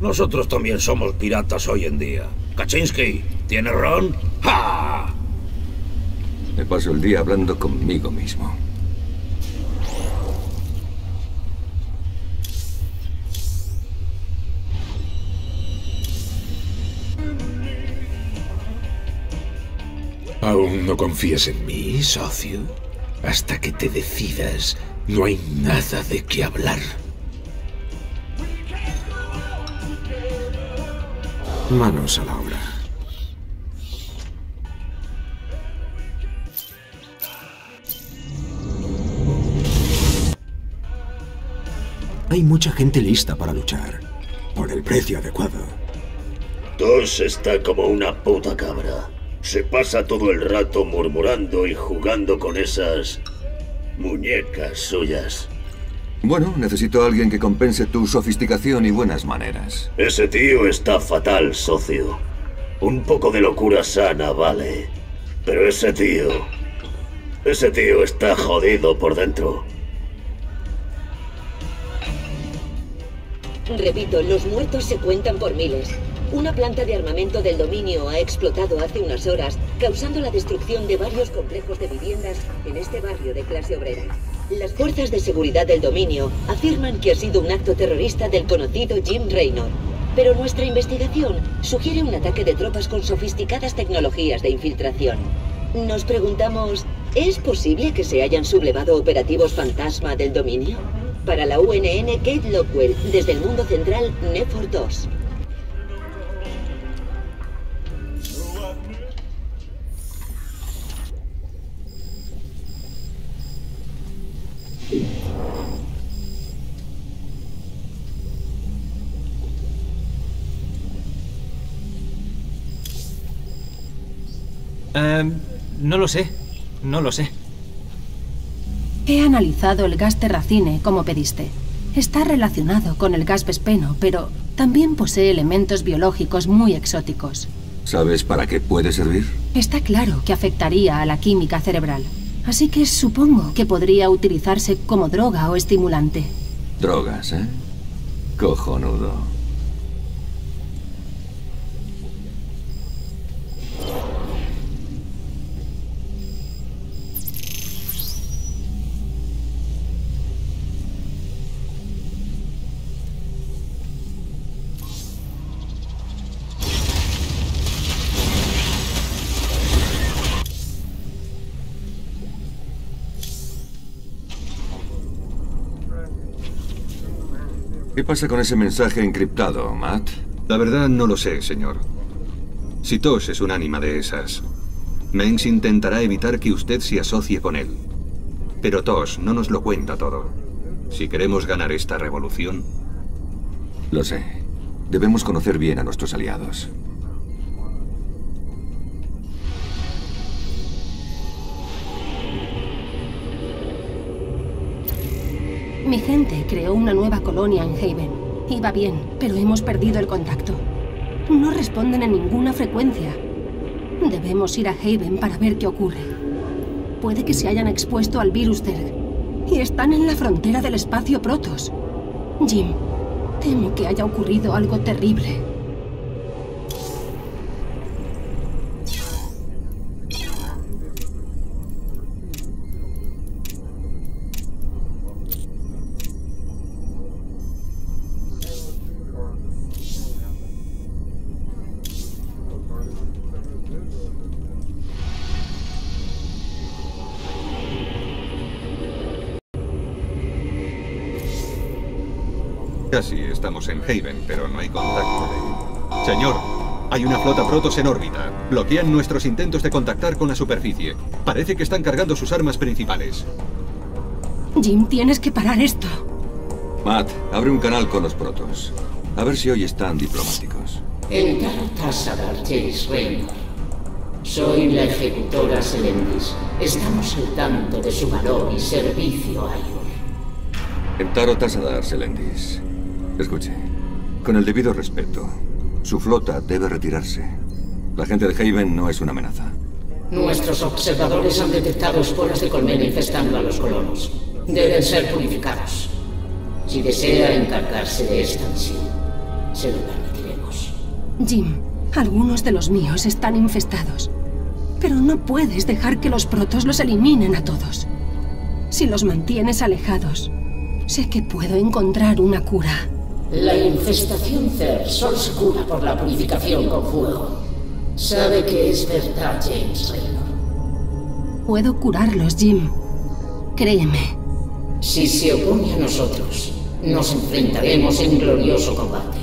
Nosotros también somos piratas hoy en día. Kaczynski, ¿tiene ron? ¡Ja! Me paso el día hablando conmigo mismo. ¿Aún no confías en mí, socio? Hasta que te decidas, no hay nada de qué hablar. Manos a la obra. Hay mucha gente lista para luchar, por el precio adecuado. Tos está como una puta cabra. Se pasa todo el rato murmurando y jugando con esas muñecas suyas. Bueno, necesito a alguien que compense tu sofisticación y buenas maneras. Ese tío está fatal, socio. Un poco de locura sana, vale. Pero ese tío... Ese tío está jodido por dentro. Repito, los muertos se cuentan por miles. Una planta de armamento del dominio ha explotado hace unas horas, causando la destrucción de varios complejos de viviendas en este barrio de clase obrera. Las fuerzas de seguridad del dominio afirman que ha sido un acto terrorista del conocido Jim Raynor. Pero nuestra investigación sugiere un ataque de tropas con sofisticadas tecnologías de infiltración. Nos preguntamos, ¿es posible que se hayan sublevado operativos fantasma del dominio? Para la UNN, Kate Lockwell, desde el mundo central, Nefor 2. Em, no lo sé. No lo sé. He analizado el gas terracine, como pediste. Está relacionado con el gas vespeno, pero también posee elementos biológicos muy exóticos. ¿Sabes para qué puede servir? Está claro que afectaría a la química cerebral. Así que supongo que podría utilizarse como droga o estimulante. Drogas, ¿eh? Cojonudo. ¿Qué pasa con ese mensaje encriptado, Matt? La verdad no lo sé, señor. Si Tosh es un ánima de esas, Mengs intentará evitar que usted se asocie con él. Pero Tosh no nos lo cuenta todo. Si queremos ganar esta revolución... Lo sé. Debemos conocer bien a nuestros aliados. Mi gente creó una nueva colonia en Haven. Iba bien, pero hemos perdido el contacto. No responden en ninguna frecuencia. Debemos ir a Haven para ver qué ocurre. Puede que se hayan expuesto al virus Zerg. Y están en la frontera del espacio Protoss. Jim, temo que haya ocurrido algo terrible. Casi estamos en Haven, pero no hay contacto de... Señor, hay una flota Protoss en órbita. Bloquean nuestros intentos de contactar con la superficie. Parece que están cargando sus armas principales. Jim, tienes que parar esto. Matt, abre un canal con los protos. A ver si hoy están diplomáticos. Soy la ejecutora Selendis. Estamos al tanto de su valor y servicio a Ayur. Entaro Tassadar, Selendis. Escuche, Con el debido respeto, su flota debe retirarse. La gente de Haven no es una amenaza. Nuestros observadores han detectado esporas de colmena infestando a los colonos. Deben ser purificados. Si desea encargarse de esta misión, se lo permitiremos. Jim, algunos de los míos están infestados. Pero no puedes dejar que los protos los eliminen a todos. Si los mantienes alejados, sé que puedo encontrar una cura. La infestación solo se cura por la purificación con fuego. Sabe que es verdad, James Raynor. Puedo curarlos, Jim. Créeme. Si se opone a nosotros, nos enfrentaremos en glorioso combate.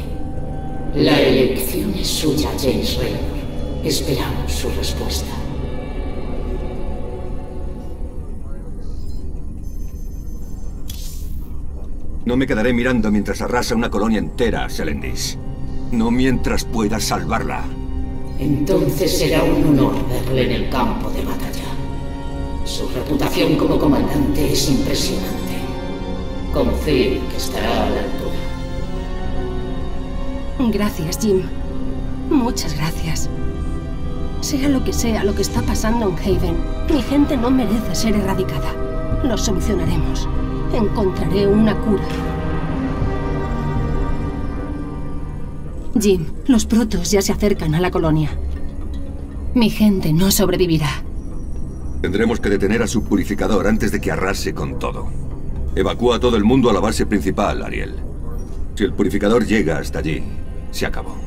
La elección es suya, James Raynor. Esperamos su respuesta. No me quedaré mirando mientras arrasa una colonia entera, Selendis. No mientras pueda salvarla. Entonces será un honor verle en el campo de batalla. Su reputación como comandante es impresionante. Confíe que estará a la altura. Gracias, Jim. Muchas gracias. Sea lo que sea lo que está pasando en Haven, mi gente no merece ser erradicada. Lo solucionaremos. Encontraré una cura. Jim, los protos ya se acercan a la colonia. Mi gente no sobrevivirá. Tendremos que detener a su purificador antes de que arrase con todo. Evacúa a todo el mundo a la base principal, Ariel. Si el purificador llega hasta allí, se acabó.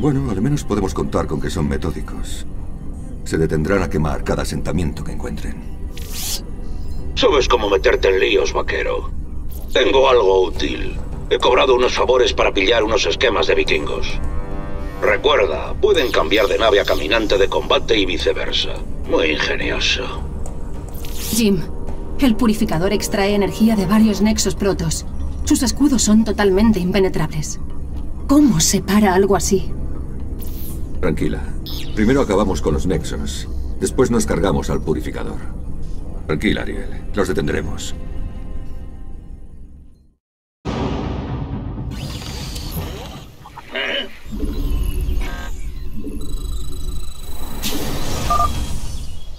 Bueno, al menos podemos contar con que son metódicos. Se detendrán a quemar cada asentamiento que encuentren. Sabes cómo meterte en líos, vaquero. Tengo algo útil. He cobrado unos favores para pillar unos esquemas de vikingos. Recuerda, pueden cambiar de nave a caminante de combate y viceversa. Muy ingenioso. Jim, el purificador extrae energía de varios nexos protos. Sus escudos son totalmente impenetrables. ¿Cómo se para algo así? Tranquila. Primero acabamos con los nexos. Después nos cargamos al purificador. Tranquila, Ariel. Los detendremos.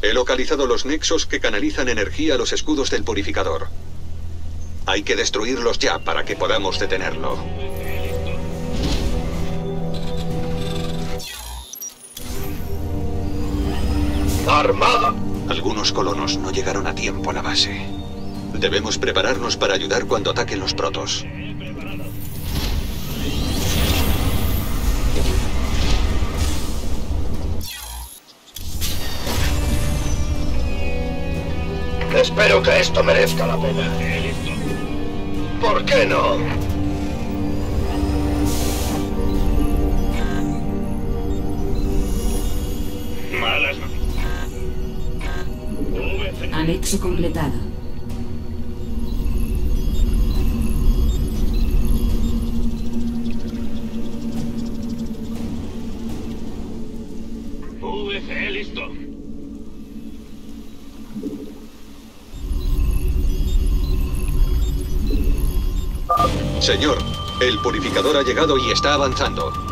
He localizado los nexos que canalizan energía a los escudos del purificador. Hay que destruirlos ya para que podamos detenerlo. ¡Armada! Algunos colonos no llegaron a tiempo a la base. Debemos prepararnos para ayudar cuando ataquen los protos. Espero que esto merezca la pena. ¿Por qué no? Anexo completado. VC listo. Señor, el purificador ha llegado y está avanzando.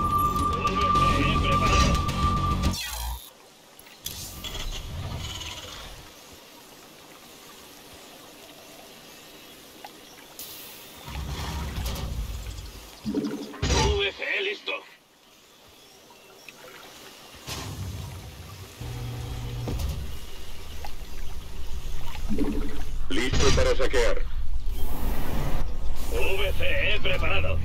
Listo. Listo para saquear. VCE preparado.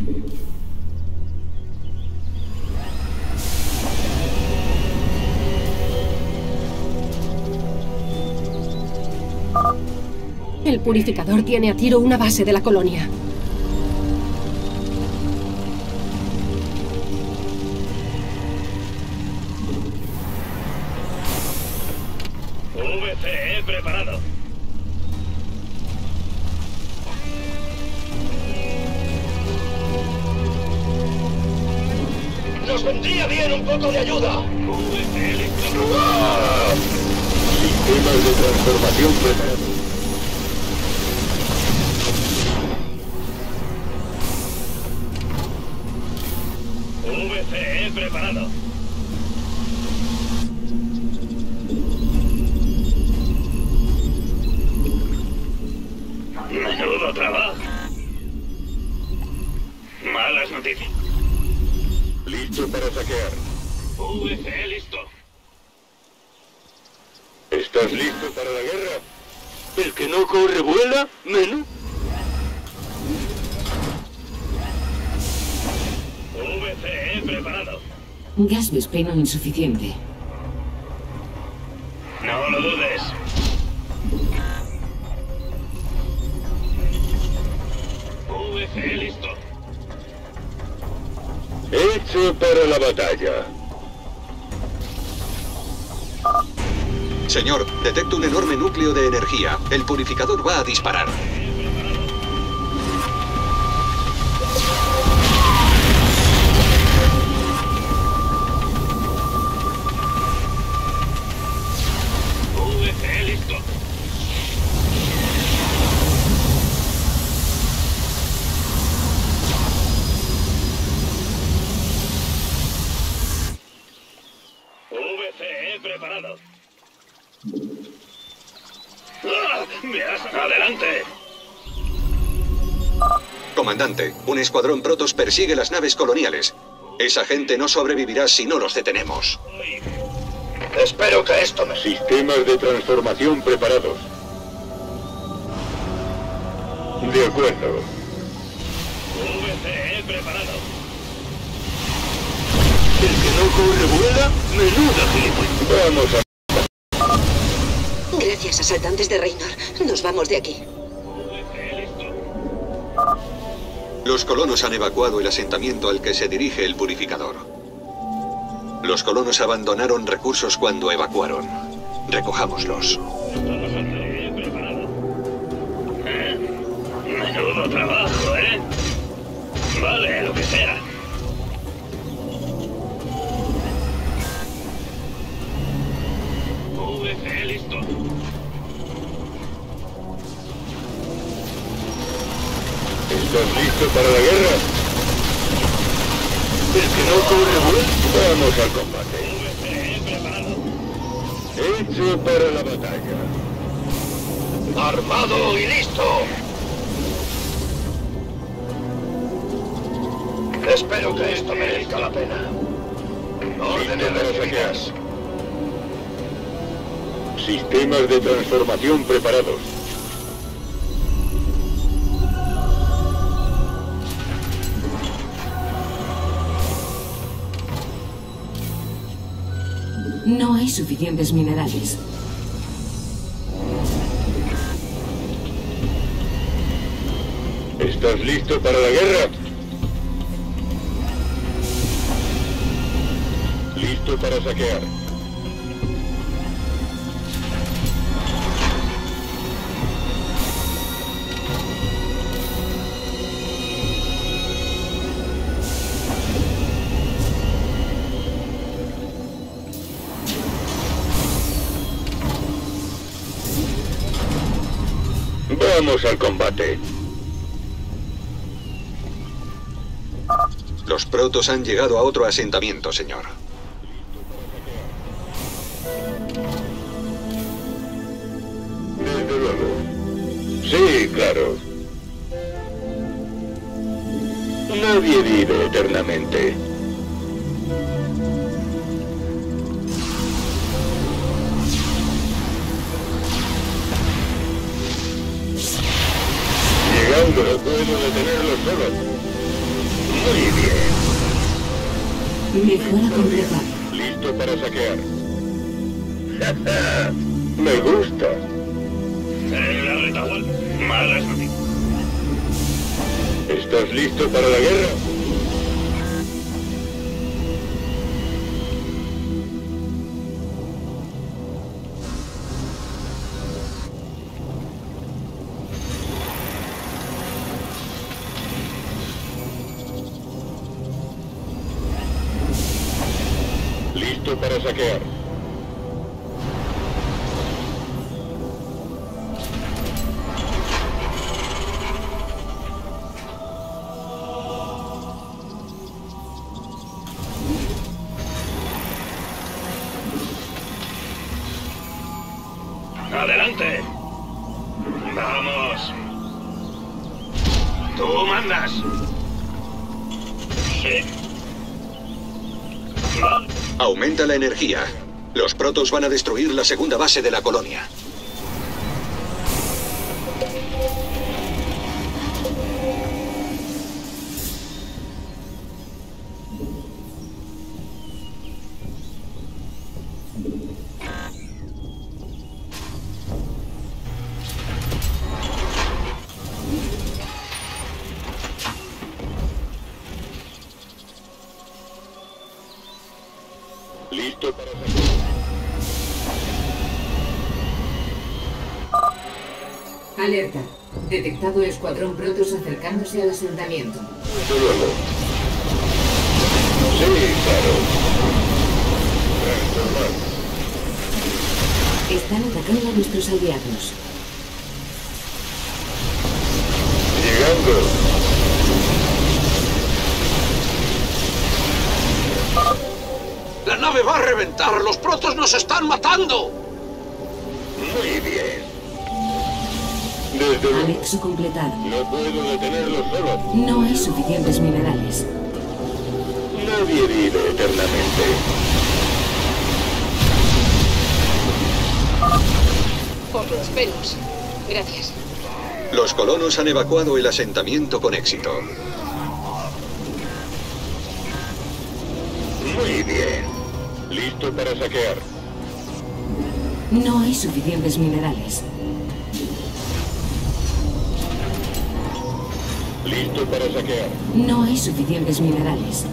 El purificador tiene a tiro una base de la colonia. Vendría bien un poco de ayuda. Sistemas de transformación preparados. VCE preparado. No corre vuela, menú. VCE preparado. Gas vespeno insuficiente. No lo dudes. VCE listo. Hecho para la batalla. Señor, detecto un enorme núcleo de energía. El purificador va a disparar. VCE listo. VCE preparado. ¡Ah! ¡Me has... ¡Adelante! Comandante, un escuadrón Protoss persigue las naves coloniales. Esa gente no sobrevivirá si no los detenemos. Espero que esto me... Sistemas de transformación preparados. De acuerdo. VCE preparado. El que no corre vuela, menuda gilipollas. Vamos a... Gracias, asaltantes de Reynor. Nos vamos de aquí. Los colonos han evacuado el asentamiento al que se dirige el purificador. Los colonos abandonaron recursos cuando evacuaron. Recojámoslos. Menudo trabajo, ¿eh? Vale, lo que sea. ¿Estás listo para la guerra? El que no corre vuela. Vamos al combate. Hecho para la batalla. Armado y listo. Espero que esto merezca la pena. Órdenes recibidas. Sistemas de transformación preparados. No hay suficientes minerales. ¿Estás listo para la guerra? Listo para saquear. Vamos al combate. Los protos han llegado a otro asentamiento, señor. Puedo detenerlos solo. Muy bien. Mejora completa. Listo para saquear. Me gusta. Eh, la retaguardia. Malas noticias. ¿Estás listo para la guerra? Listo Aumenta la energía. Los protos van a destruir la segunda base de la colonia. Listo para Alerta. Detectado escuadrón Protoss acercándose al asentamiento. Luego. Sí, claro. Están atacando a nuestros aliados. Llegando. ¡La nave va a reventar! ¡Los protos nos están matando! Muy bien. Desde luego. Anexo completado. No puedo detenerlo solo. No hay suficientes minerales. Nadie vive eternamente. Por los pelos. Gracias. Los colonos han evacuado el asentamiento con éxito. Muy bien. Listo para saquear. No hay suficientes minerales. Listo para saquear. No hay suficientes minerales.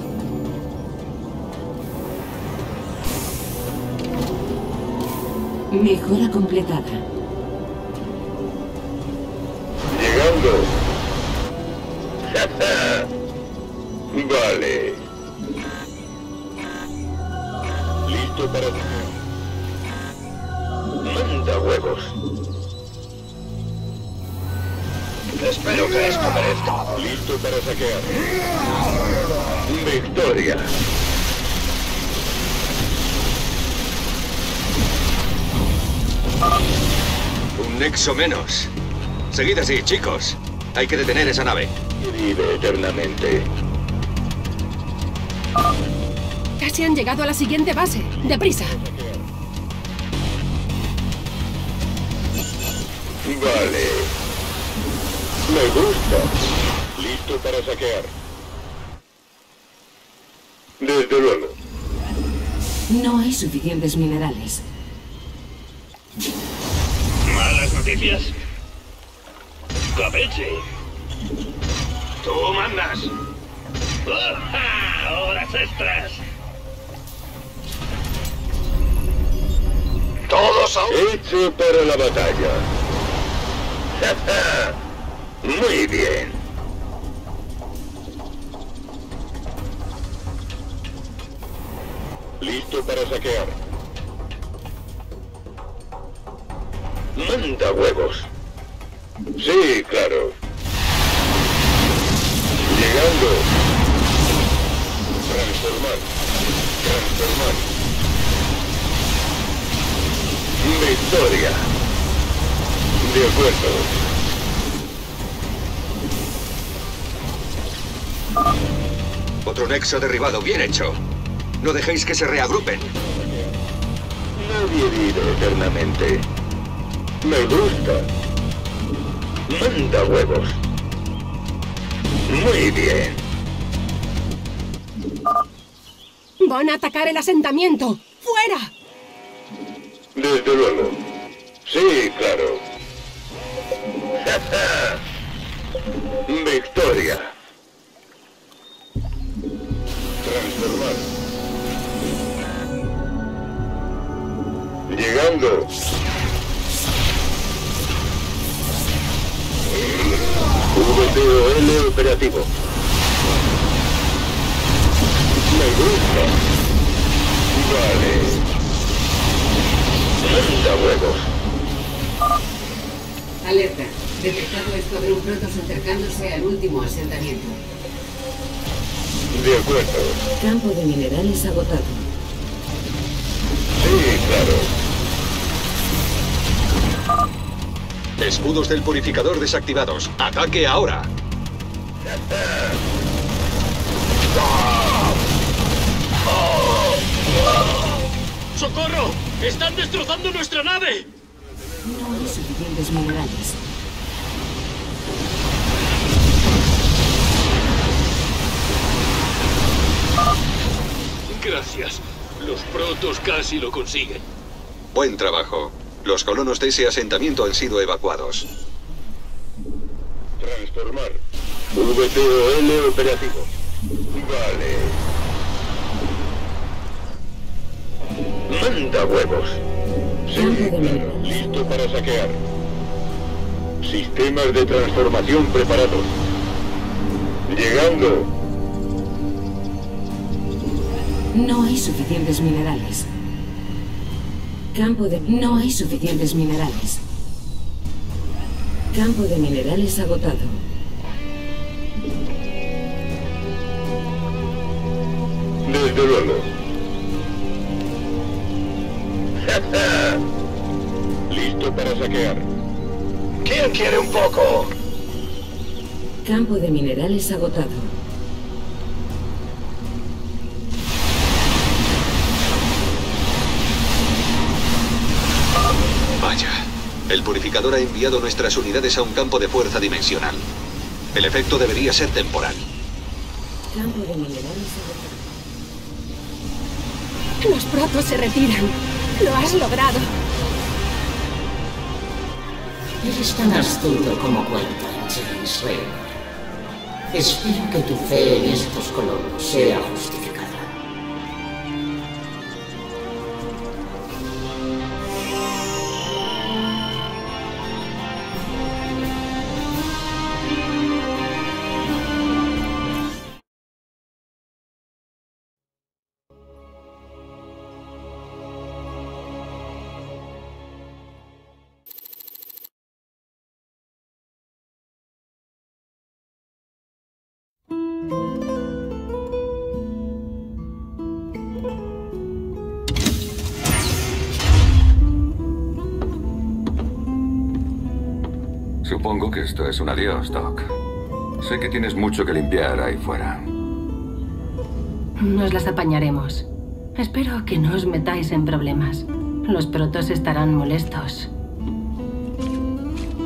Mejora completada. Llegando. vale. Para saquear. Victoria. Un nexo menos. Seguid así, chicos. Hay que detener esa nave. Vive eternamente. Casi han llegado a la siguiente base. ¡Deprisa! Vale. Me gusta. Listo para saquear. Desde luego. No hay suficientes minerales. Malas noticias. Capeche. Tú mandas. ¡Ajá! ¡Horas extras! Todos a... Hecho para la batalla. Muy bien. Listo para saquear. Manda huevos. Sí, claro. Llegando. Transformar. Transformar. Victoria. De acuerdo. Otro nexo derribado, bien hecho. No dejéis que se reagrupen. Nadie vive eternamente. Me gusta. Manda huevos. Muy bien. ¡Van a atacar el asentamiento! ¡Fuera! Desde luego. Sí, claro. Victoria. Me gusta. Vale. Manda huevos. Alerta. Detectado escuadrón Protoss acercándose al último asentamiento. De acuerdo. Campo de minerales agotado. Sí, claro. Escudos del purificador desactivados. ¡Ataque ahora! ¡Socorro! ¡Están destrozando nuestra nave! No hay suficientes minerales. Gracias. Los protos casi lo consiguen. Buen trabajo. Los colonos de ese asentamiento han sido evacuados. Transformar. VTOL operativo. Vale. Manda huevos. Sí, listo para saquear. Sistemas de transformación preparados. Llegando. No hay suficientes minerales. Campo de... No hay suficientes minerales. Campo de minerales agotado. Desde luego. Listo para saquear. ¿Quién quiere un poco? Campo de minerales agotado. Vaya. El purificador ha enviado nuestras unidades a un campo de fuerza dimensional. El efecto debería ser temporal. Campo de minerales agotado. Los protos se retiran. Lo has logrado. Eres tan astuto como cuentan, James. Espero que tu fe en estos colonos sea justificada. Supongo que esto es un adiós, Doc. Sé que tienes mucho que limpiar ahí fuera. Nos las apañaremos. Espero que no os metáis en problemas. Los protos estarán molestos.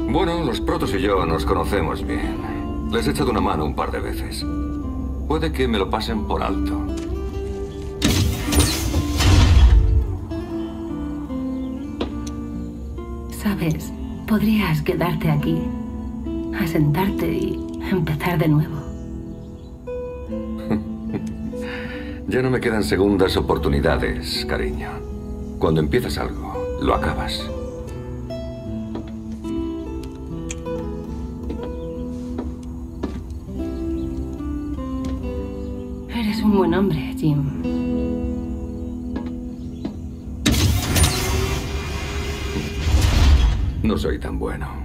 Bueno, los protos y yo nos conocemos bien. Les he echado una mano un par de veces. Puede que me lo pasen por alto. Sabes, podrías quedarte aquí, asentarte y empezar de nuevo. Ya no me quedan segundas oportunidades, cariño. Cuando empiezas algo, lo acabas. Buen hombre, Jim. No soy tan bueno.